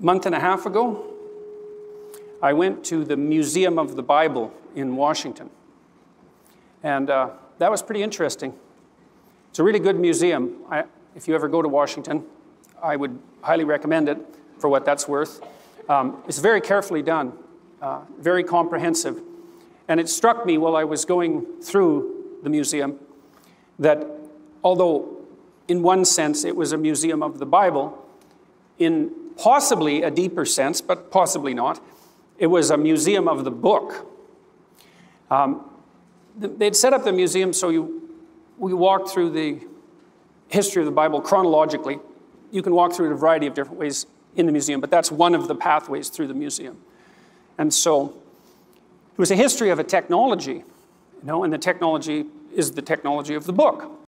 month and a half ago, I went to the Museum of the Bible in Washington. And uh, that was pretty interesting. It's a really good museum. I, if you ever go to Washington, I would highly recommend it for what that's worth. Um, it's very carefully done, uh, very comprehensive. And it struck me while I was going through the museum that although in one sense it was a museum of the Bible, in possibly a deeper sense, but possibly not, it was a museum of the book. Um, they'd set up the museum so you, we walked through the history of the Bible chronologically. You can walk through it a variety of different ways in the museum, but that's one of the pathways through the museum. And so it was a history of a technology, you know, and the technology is the technology of the book.